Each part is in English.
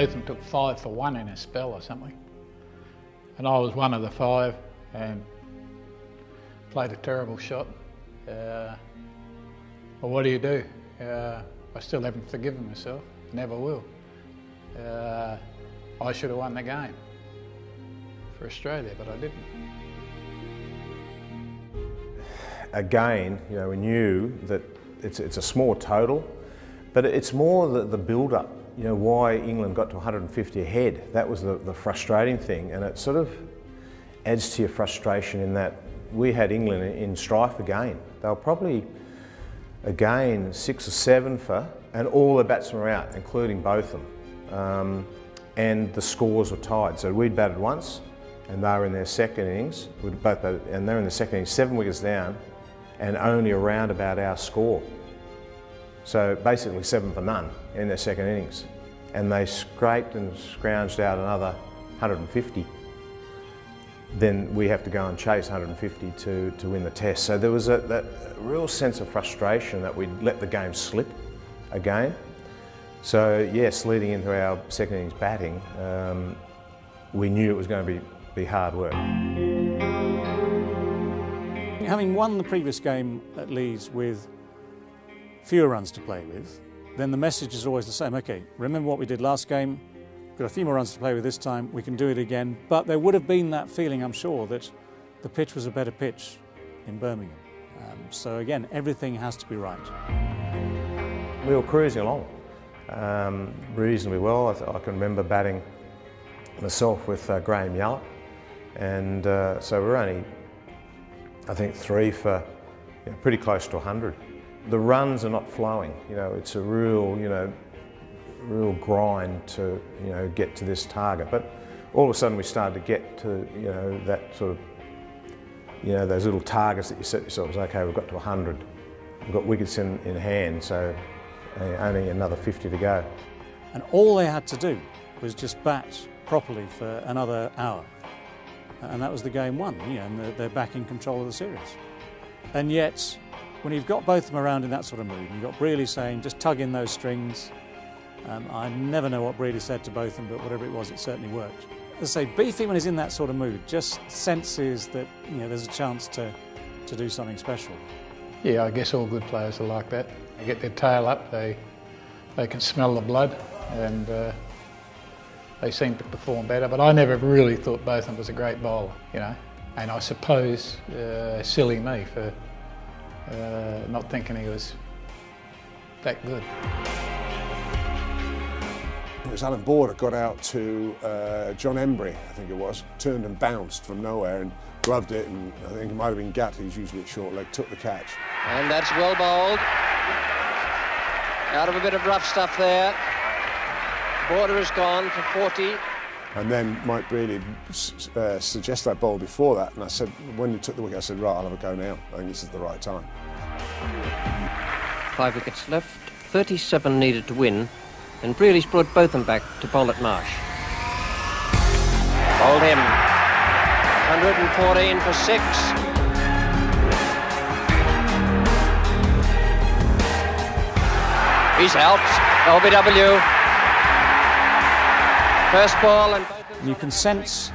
Botham took five for one in a spell or something. And I was one of the five and played a terrible shot. Uh, well, what do you do? Uh, I still haven't forgiven myself, never will. Uh, I should have won the game for Australia, but I didn't. Again, you know, we knew that it's, it's a small total, but it's more the, the build-up, you know, why England got to 150 ahead. That was the, the frustrating thing, and it sort of adds to your frustration in that we had England in strife again. They were probably, again, six or seven for, and all the batsmen were out, including Botham. Um, and the scores were tied. So we'd batted once, and they were in their second innings. We'd both batted, and they're in the second innings, seven wickets down, and only around about our score. So basically seven for none in their second innings. And they scraped and scrounged out another 150. Then we have to go and chase 150 to, to win the test. So there was a, that real sense of frustration that we'd let the game slip again. So yes, leading into our second innings batting, um, we knew it was going to be, be hard work. Having won the previous game at Leeds with fewer runs to play with, then the message is always the same. Okay, remember what we did last game, got a few more runs to play with this time, we can do it again. But there would have been that feeling, I'm sure, that the pitch was a better pitch in Birmingham. Um, so again, everything has to be right. We were cruising along um, reasonably well. I, I, can remember batting myself with uh, Graham Yallop, and uh, so we're only, I think, three for you know, pretty close to 100. The runs are not flowing. You know, it's a real, you know, real grind to, you know, get to this target. But all of a sudden we started to get to, you know, that sort of, you know, those little targets that you set yourselves. Okay, we've got to 100. We've got wickets in, in hand, so uh, only another 50 to go. And all they had to do was just bat properly for another hour. And that was the game won, you know, and they're back in control of the series. And yet, when you've got Botham around in that sort of mood, you've got Brearley saying, just tug in those strings. Um, I never know what Brearley said to both of them, but whatever it was, it certainly worked. As I say, Beefy, when he's in that sort of mood, just senses that you know, there's a chance to, to do something special. Yeah, I guess all good players are like that. They get their tail up, they, they can smell the blood, and uh, they seem to perform better. But I never really thought Botham was a great bowler, you know. And I suppose uh, silly me for uh, not thinking he was that good. It was Alan Border got out to uh, John Emburey, I think it was, turned and bounced from nowhere and gloved it, and I think it might have been Gatt, who's usually at short leg, took the catch. And that's well bowled. Out of a bit of rough stuff there. Border is gone for 40. And then Mike Brearley uh, suggested I bowl before that, and I said, when you took the wicket, I said, right, I'll have a go now. I think this is the right time. Five wickets left, 37 needed to win, and Brearley's brought Botham back to bowl at Marsh. Bowled him. 114 for six. He's out. LBW. First ball and you can sense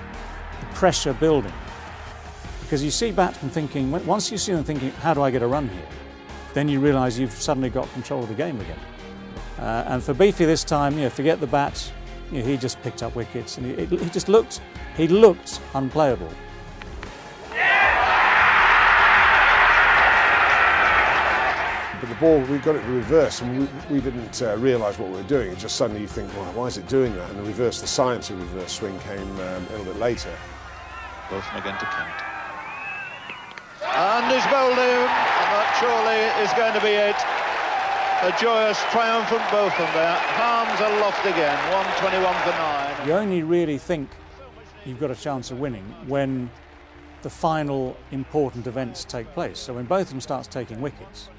the pressure building. Because you see batsmen thinking once you see them thinking how do I get a run here? Then you realise you've suddenly got control of the game again. Uh, and for Beefy this time you know forget the bat you know, he just picked up wickets and he, he just looked he looked unplayable but the ball, we got it reversed and we, we didn't uh, realise what we were doing. It just suddenly you think, well, why is it doing that? And the reverse, the science of reverse swing came um, a little bit later. Botham again to Kent. And he's bowled him, and that surely is going to be it. A joyous, triumphant Botham there. Arms aloft again, 121 for 9. You only really think you've got a chance of winning when the final important events take place. So when Botham starts taking wickets,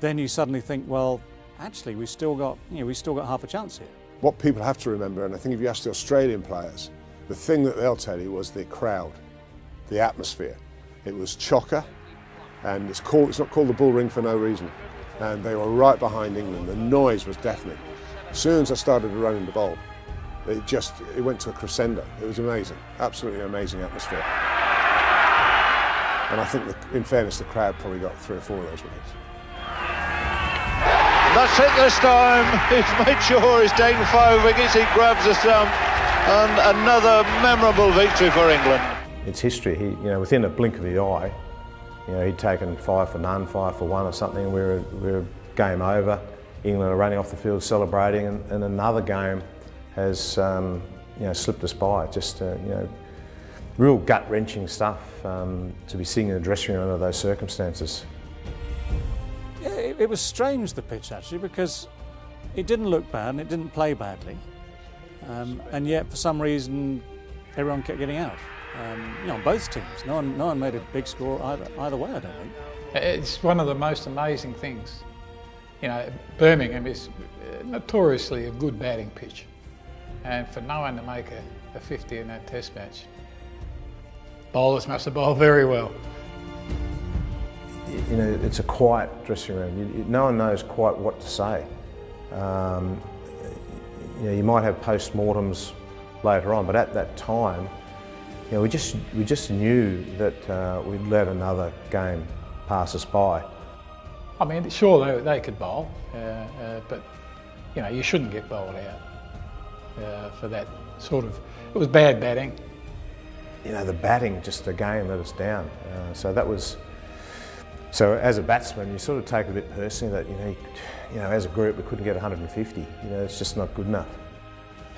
then you suddenly think, well, actually, we've still got, you know, we've still got half a chance here. What people have to remember, and I think if you ask the Australian players, the thing that they'll tell you was the crowd, the atmosphere. It was chocker, and it's, called, it's not called the Bull Ring for no reason. And they were right behind England. The noise was deafening. As soon as I started running the bowl, It just it went to a crescendo. It was amazing, absolutely amazing atmosphere. And I think, the, in fairness, the crowd probably got three or four of those wickets. That's it this time. He's made sure he's taken five wickets. He grabs the stump, and another memorable victory for England. It's history. He, you know, within a blink of the eye, you know, he'd taken five for none, five for one or something. We were, we were game over. England are running off the field celebrating, and, and another game has um, you know slipped us by. Just uh, you know, real gut wrenching stuff um, to be sitting in the dressing room under those circumstances. It, was strange the pitch actually because it didn't look bad and it didn't play badly, um, and yet for some reason everyone kept getting out. Um, you know, both teams. No one, no one made a big score either, either way. I don't think. It's one of the most amazing things. You know, Birmingham is notoriously a good batting pitch, and for no one to make a, a 50 in that Test match, bowlers must have bowled very well. You know, it's a quiet dressing room. You, no one knows quite what to say. Um, you know, you might have post-mortems later on, but at that time, you know, we just we just knew that uh, we'd let another game pass us by. I mean, sure they, they could bowl, uh, uh, but you know you shouldn't get bowled out uh, for that sort of. It was bad batting. You know, the batting just again let us down. Uh, so that was. So as a batsman, you sort of take it a bit personally that you know, you, you know, as a group we couldn't get 150. You know, it's just not good enough.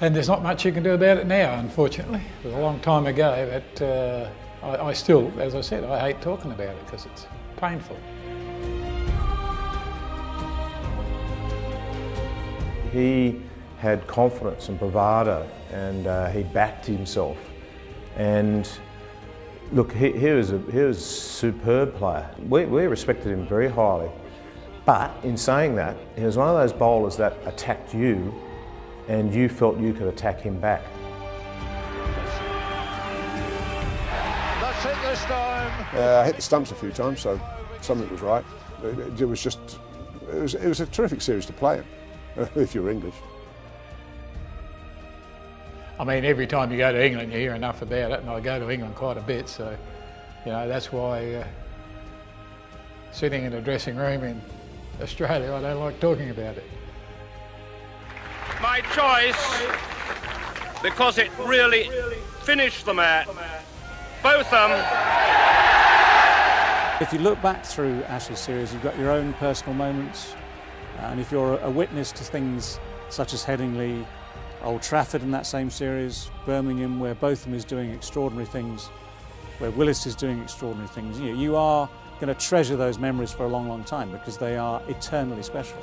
And there's not much you can do about it now, unfortunately. It was a long time ago, but uh, I, I, still, as I said, I hate talking about it because it's painful. He had confidence and bravado and uh, he backed himself. And look, he, he, was a, he was a superb player. We, we respected him very highly. But in saying that, he was one of those bowlers that attacked you and you felt you could attack him back. That's it this time. Uh, I hit the stumps a few times, so something was right. It, it was just, it was, it was a terrific series to play in, if you're English. I mean, every time you go to England, you hear enough about it, and I go to England quite a bit, so you know that's why uh, sitting in a dressing room in Australia, I don't like talking about it my choice because it really finished the match. Botham. If you look back through Ashes series, you've got your own personal moments, and if you're a witness to things such as Headingley, Old Trafford in that same series, Birmingham, where Botham is doing extraordinary things, where Willis is doing extraordinary things, you, know, you are going to treasure those memories for a long, long time because they are eternally special.